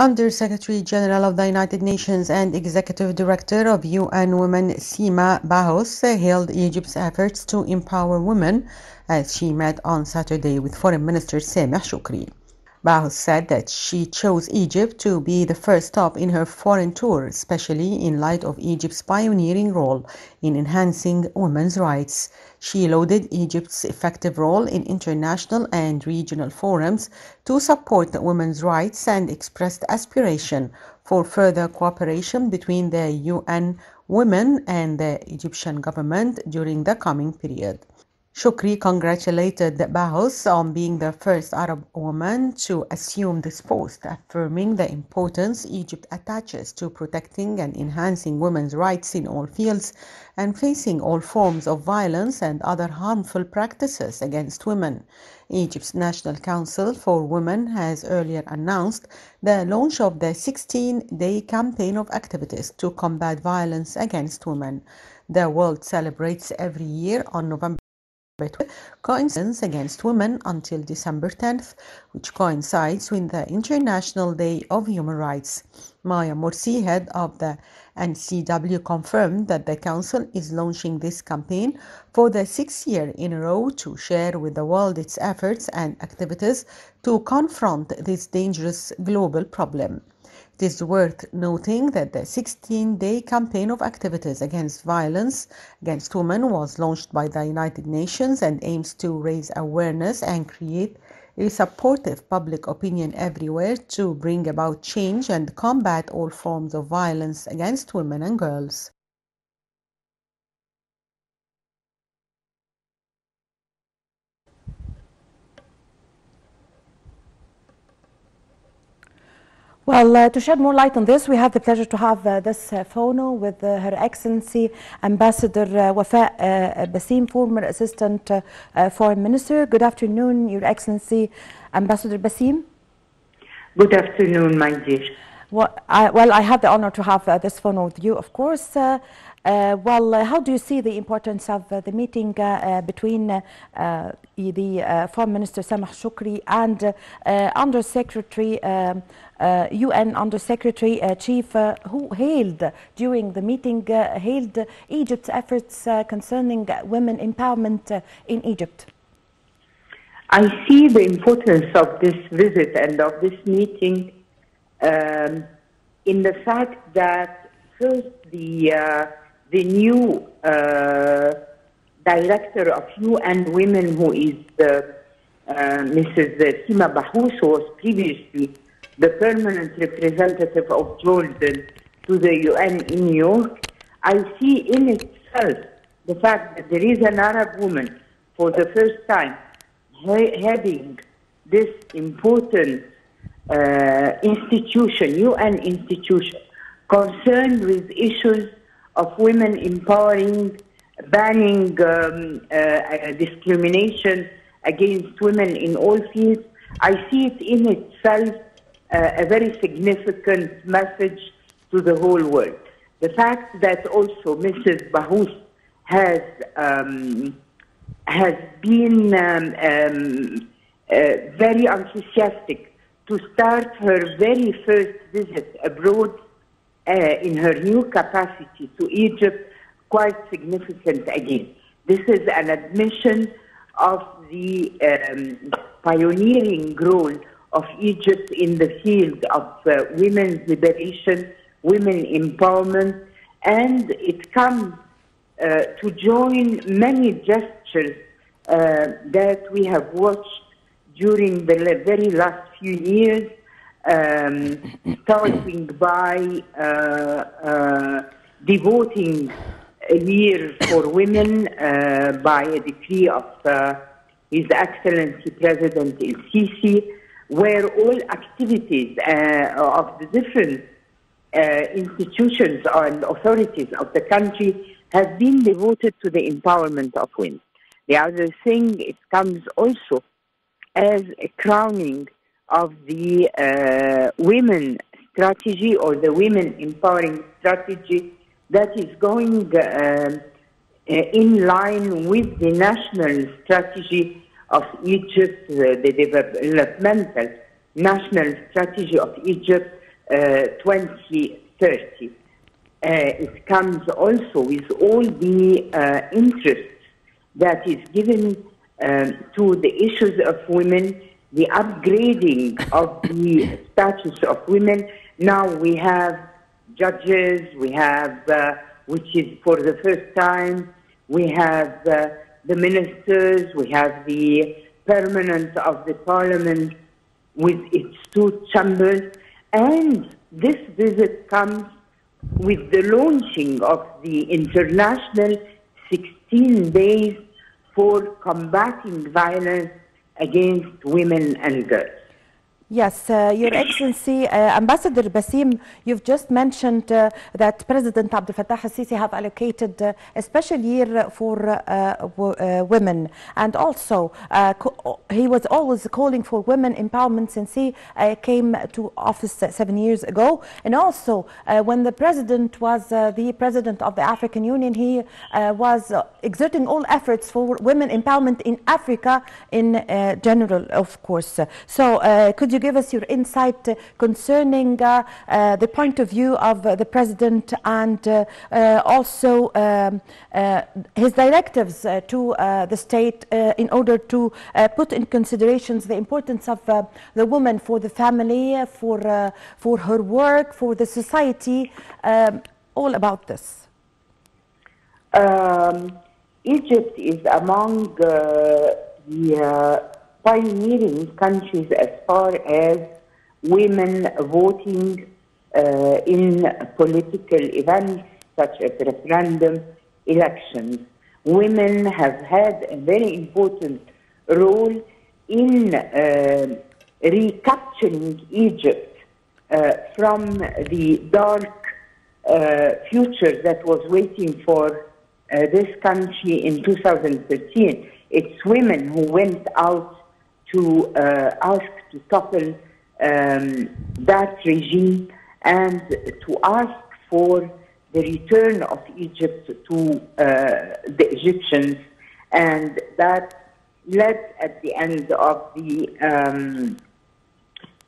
Under Secretary General of the United Nations and Executive Director of UN Women Sima Bahous hailed Egypt's efforts to empower women as she met on Saturday with Foreign Minister Sameh Shoukry. Bahous said that she chose Egypt to be the first stop in her foreign tour, especially in light of Egypt's pioneering role in enhancing women's rights. She lauded Egypt's effective role in international and regional forums to support women's rights and expressed aspiration for further cooperation between the UN women and the Egyptian government during the coming period. Shoukry congratulated Bahous on being the first Arab woman to assume this post, affirming the importance Egypt attaches to protecting and enhancing women's rights in all fields and facing all forms of violence and other harmful practices against women. Egypt's National Council for Women has earlier announced the launch of the 16 day campaign of activities to combat violence against women. The world celebrates every year on November coincidence against women until December 10th, which coincides with the International Day of Human Rights. Maya Morsi, head of the NCW, confirmed that the Council is launching this campaign for the sixth year in a row to share with the world its efforts and activities to confront this dangerous global problem. It is worth noting that the 16 day campaign of activities against violence against women was launched by the United Nations and aims to raise awareness and create a supportive public opinion everywhere to bring about change and combat all forms of violence against women and girls. Well, uh, to shed more light on this, we have the pleasure to have uh, this uh, phono with Her Excellency Ambassador Wafaa Basim, former Assistant Foreign Minister. Good afternoon, Your Excellency Ambassador Basim. Good afternoon, my dear. Well, I, well, I have the honor to have uh, this phone with you, of course. Uh, uh, well, uh, how do you see the importance of uh, the meeting uh, between the Foreign Minister Sameh Shoukry and Under Secretary um, UN Under Secretary Chief, who hailed during the meeting hailed Egypt's efforts concerning women empowerment in Egypt? I see the importance of this visit and of this meeting um, in the fact that first the uh, the new uh, director of UN Women, who is uh, Mrs. Sima Bahous, who was previously the permanent representative of Jordan to the UN in New York, I see in itself the fact that there is an Arab woman for the first time heading this important uh, institution, UN institution, concerned with issues of women empowering, banning um, uh, discrimination against women in all fields. I see it in itself uh, a very significant message to the whole world. The fact that also Mrs. Bahous has um, has been um, um, uh, very enthusiastic to start her very first visit abroad uh, in her new capacity to Egypt quite significant again. This is an admission of the um, pioneering role of Egypt in the field of uh, women's liberation, women empowerment, and it comes uh, to join many gestures uh, that we have watched during the very last few years, um, starting by uh, uh, devoting a year for women by a decree of His Excellency President El Sisi, where all activities uh, of the different uh, institutions and authorities of the country have been devoted to the empowerment of women. The other thing, it comes also as a crowning of the uh, women strategy or the women empowering strategy that is going uh, in line with the national strategy of Egypt, uh, the developmental national strategy of Egypt 2030. it comes also with all the interests that is given um, to the issues of women, the upgrading of the status of women. Now we have judges, we have, uh, which is for the first time, we have uh, the ministers, we have the permanent of the parliament with its two chambers, and this visit comes with the launching of the international 16 days for combating violence against women and girls. Yes, uh, Your Excellency, uh, Ambassador Basim, you've just mentioned uh, that President Abdel Fattah al-Sisi have allocated uh, a special year for uh, uh, women. And also, he was always calling for women empowerment since he came to office seven years ago. And also, when the President was the President of the African Union, he was exerting all efforts for women empowerment in Africa in general, of course. So, could you give us your insight concerning uh, uh, the point of view of uh, the President and also um, his directives to the state in order to put in considerations the importance of the woman for the family, for, for her work, for the society, um, all about this? Um, Egypt is among uh, the uh, pioneering countries as far as women voting uh, in political events such as referendum elections. Women have had a very important role in uh, recapturing Egypt uh, from the dark uh, future that was waiting for uh, this country in 2013. It's women who went out to uh, ask to topple um, that regime and to ask for the return of Egypt to uh, the Egyptians, and that led at the end of the um,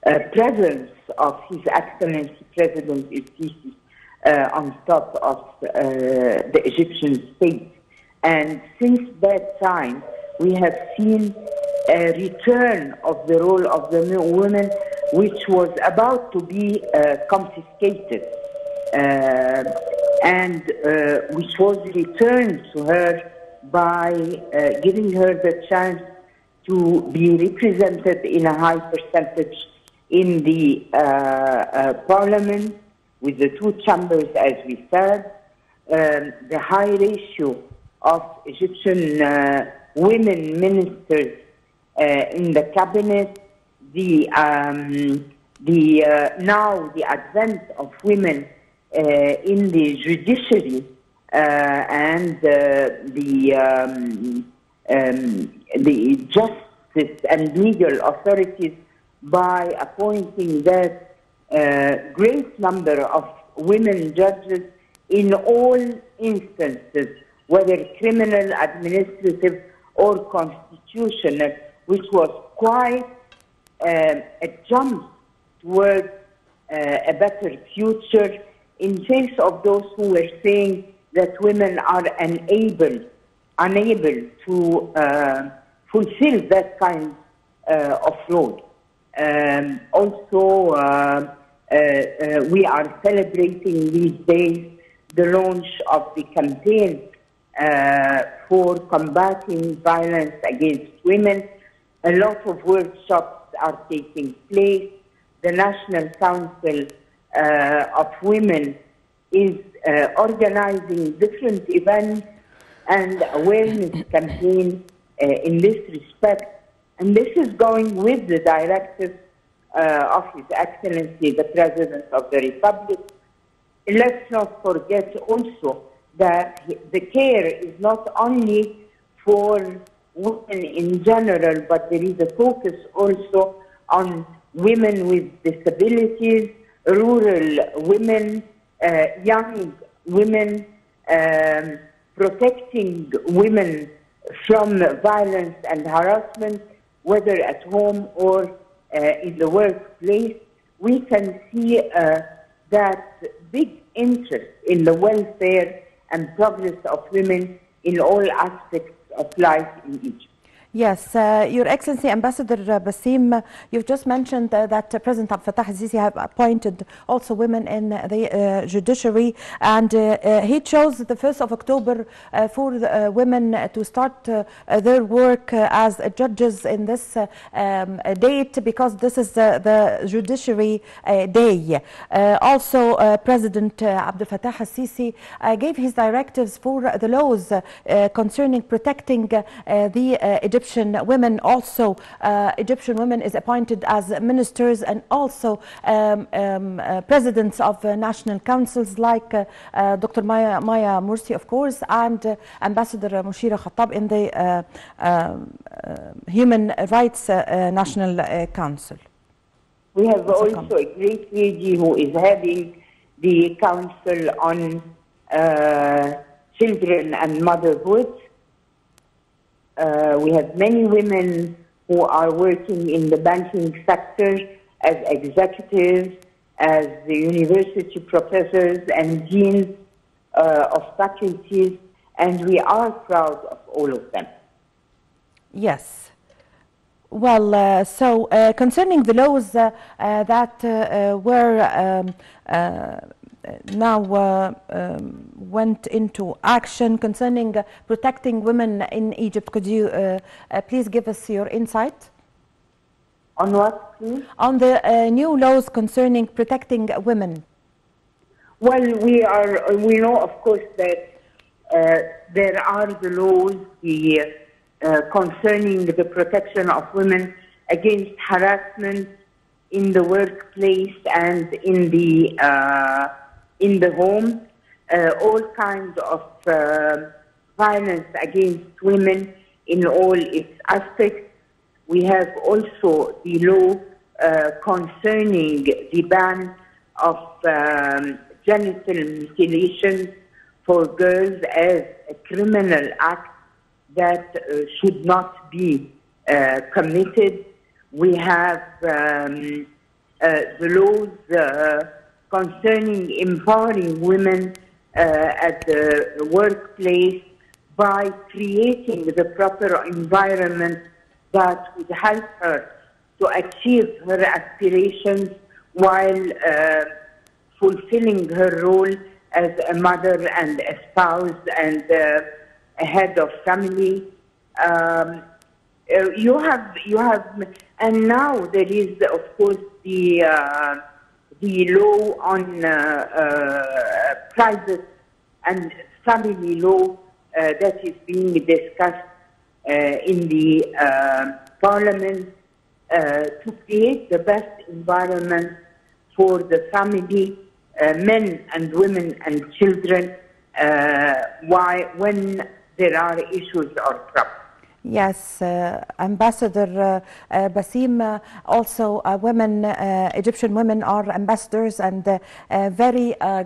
uh, presence of His Excellency President Sisi uh, on top of uh, the Egyptian state. And since that time, we have seen a return of the role of the women, which was about to be uh, confiscated. Uh, and uh, which was returned to her by uh, giving her the chance to be represented in a high percentage in the uh, uh, parliament with the two chambers, as we said, um, the high ratio of Egyptian women ministers uh, in the cabinet, the um, the uh, now the advent of women uh, in the judiciary and the um, um, the justice and legal authorities by appointing that uh, great number of women judges in all instances, whether criminal, administrative, or constitutional, which was quite uh, a jump towards uh, a better future in face of those who were saying that women are unable, unable to uh, fulfill that kind uh, of role. Um, also, uh, uh, we are celebrating these days the launch of the campaign for combating violence against women a lot of workshops are taking place. The National Council uh, of Women is uh, organizing different events and awareness campaigns uh, in this respect. And this is going with the directive uh, of His Excellency, the President of the Republic. Let's not forget also that the care is not only for women in general, but there is a focus also on women with disabilities, rural women, uh, young women, um, protecting women from violence and harassment, whether at home or uh, in the workplace. we can see uh, that big interest in the welfare and progress of women in all aspects life in Egypt. Yes, uh, Your Excellency Ambassador uh, Basim, uh, you've just mentioned uh, that uh, President Abdel Fattah al-Sisi have appointed also women in the uh, judiciary, and he chose the 1st of October for the, women to start their work as judges in this um, date because this is the, the judiciary day. Also, President Abdel Fattah al-Sisi uh, gave his directives for the laws concerning protecting the Egyptian women. Also, uh, Egyptian women is appointed as ministers and also um, um, uh, presidents of uh, national councils like Dr. Maya, Maya Morsi, of course, and Ambassador Mushira Khattab in the uh, um, Human Rights National Council. We have also a great lady who is heading the Council on uh, Children and Motherhood. Uh, we have many women who are working in the banking sector as executives, as the university professors and deans uh, of faculties, and we are proud of all of them. Yes. Well, uh, so uh, concerning the laws uh, that were um, now uh, um, went into action concerning uh, protecting women in Egypt, could you uh, uh, please give us your insight On what, please? on the uh, new laws concerning protecting women? Well, we are. We know, of course, that uh, there are the laws the, uh, concerning the protection of women against harassment in the workplace and in the uh, in the home. Uh, all kinds of uh, violence against women in all its aspects. We have also the law uh, concerning the ban of um, genital mutilation for girls as a criminal act that uh, should not be uh, committed. We have um, uh, the laws concerning empowering women uh, at the workplace by creating the proper environment that would help her to achieve her aspirations while uh, fulfilling her role as a mother and a spouse and uh, a head of family. Um, uh, you have, you have, and now there is, of course, the uh, the law on uh, uh, private and family law uh, that is being discussed in the parliament to create the best environment for the family, men and women and children, why, when there are issues or problems. Yes, uh, Ambassador uh, uh, Basim, uh, also uh, women, uh, Egyptian women are ambassadors and uh, uh, very uh,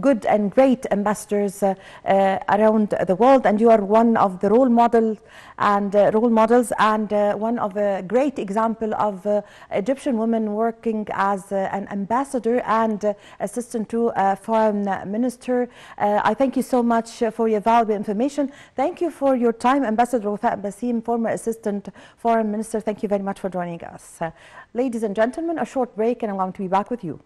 good and great ambassadors around the world and you are one of the role models and role models and one of a great example of Egyptian women working as an ambassador and assistant to foreign minister. I thank you so much for your valuable information. Thank you for your time, Ambassador Basim, former assistant foreign minister. Thank you very much for joining us. Ladies and gentlemen, a short break and I'm going to be back with you.